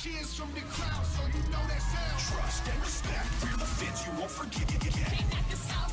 Cheers from the crowd, so you know that sound. Trust and respect, we're the fits you won't forget. Can't knock us off